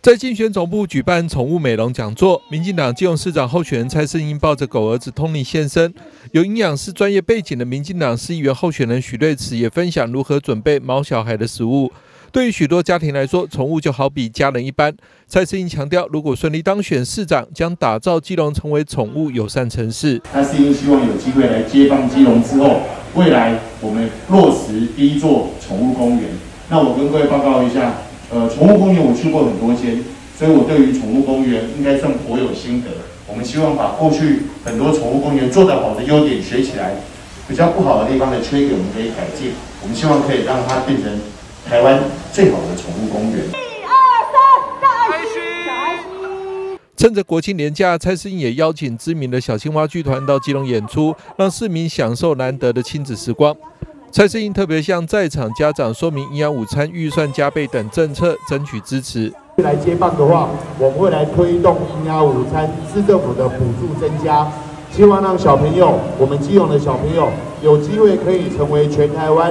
在竞选总部举办宠物美容讲座，民进党基隆市长候选人蔡胜英抱着狗儿子 Tony 现身。有营养师专业背景的民进党市议员候选人许瑞慈也分享如何准备毛小孩的食物。对于许多家庭来说，宠物就好比家人一般。蔡胜英强调，如果顺利当选市长，将打造基隆成为宠物友善城市。蔡胜英希望有机会来接棒基隆之后，未来我们落实第一座宠物公园。那我跟各位报告一下。呃，宠物公园我去过很多间，所以我对于宠物公园应该算颇有心得。我们希望把过去很多宠物公园做得好的优点学起来，比较不好的地方的缺点我们可以改进。我们希望可以让它变成台湾最好的宠物公园。一二三，大爱心，大爱心。趁着国庆年假，蔡思颖也邀请知名的小青蛙剧团到基隆演出，让市民享受难得的亲子时光。蔡世英特别向在场家长说明营养午餐预算加倍等政策，争取支持。来接棒的话，我们会来推动营养午餐市政府的补助增加，希望让小朋友，我们基隆的小朋友有机会可以成为全台湾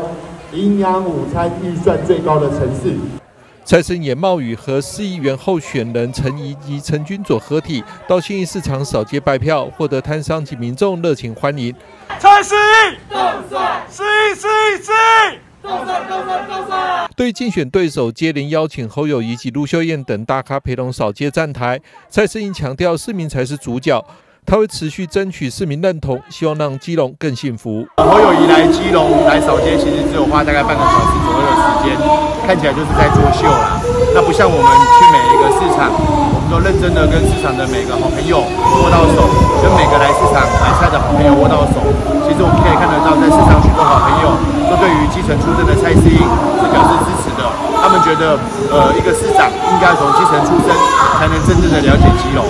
营养午餐预算最高的城市。蔡生也冒雨和市议员候选人陈怡及陈君佐合体到新义市场扫街拜票，获得摊商及民众热情欢迎。蔡市议，动算，市议，市议，市议，动算，动算，动算。对竞选对手接连邀请侯友谊及陆秀燕等大咖陪同扫街站台，蔡世英强调市民才是主角。他会持续争取市民认同，希望让基隆更幸福。侯友谊来基隆来扫街，其实只有花大概半个小时左右的时间，看起来就是在作秀啦。那不像我们去每一个市场，我们都认真的跟市场的每个好朋友握到手，跟每个来市场买菜的好朋友握到手。其实我们可以看得到，在市场许多好朋友都对于基层出身的蔡思英是表示支持的。他们觉得，呃，一个市长应该从基层出身，才能真正的了解基隆。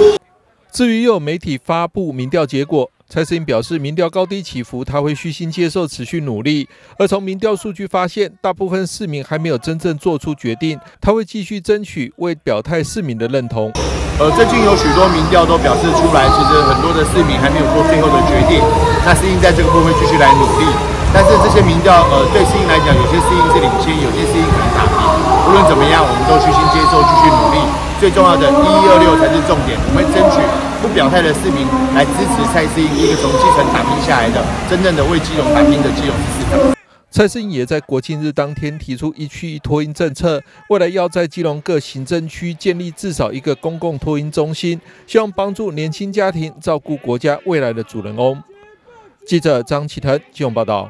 至于又有媒体发布民调结果，蔡世英表示民调高低起伏，他会虚心接受，持续努力。而从民调数据发现，大部分市民还没有真正做出决定，他会继续争取为表态市民的认同。呃，最近有许多民调都表示出来，其实很多的市民还没有做最后的决定。那世英在这个部分继续来努力，但是这些民调，呃，对适英来讲，有些适英是领先，有些适英可能打平。无论怎么样，我们都虚心接受，继续努力。最重要的一一二六才是重点，我们争取表态的市民来支持蔡思英，一个从基层打拼下来的，真正的为基隆打拼的基隆市长。蔡思英也在国庆日当天提出一区一托婴政策，未来要在基隆各行政区建立至少一个公共托婴中心，希望帮助年轻家庭照顾国家未来的主人翁。记者张启腾，基隆报道。